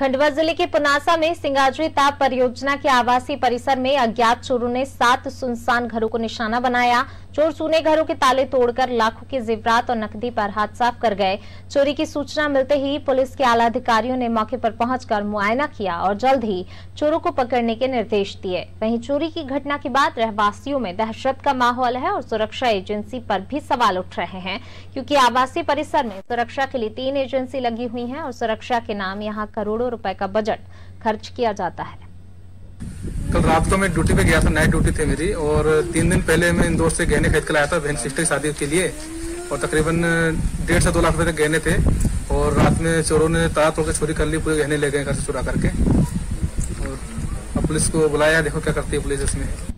खंडवा ज़िले के पुनासा में सिंगाजरी ताप परियोजना के आवासीय परिसर में अज्ञात चोरों ने सात सुनसान घरों को निशाना बनाया। चोर सूने घरों के ताले तोड़कर लाखों के जेवरात और नकदी पर हाथ साफ़ कर गए। चोरी की सूचना मिलते ही पुलिस के आला अधिकारियों ने मौके पर पहुंचकर मुआयना किया और जल्द ही चोरों को पकड़ने के निर्देश दिए। वहीं चोरी की घटना के बाद रहवासियों में दहशत का माहौल है और सुरक्षा एजेंसी पर भी सवाल उठ रहे हैं, क्योंकि आवासीय परिसर में सुरक्षा के लिए तीन एजेंसी लगी हुई है और सुरक्षा के नाम यहाँ करोड़ों रुपए का बजट खर्च किया जाता है। कल रात को मैं ड्यूटी पे गया था नाइट ड्यूटी थी मेरी, और तीन दिन पहले मैं इंदौर से गहने खरीद कर आया था, बहन सिस्टर की शादी के लिए। और तकरीबन डेढ़ से दो लाख रुपए तक गहने थे, और रात में चोरों ने तार तोड़ के चोरी कर ली, पूरे गहने ले गए घर से चुरा करके। और अब पुलिस को बुलाया, देखो क्या करती है पुलिस इसमें।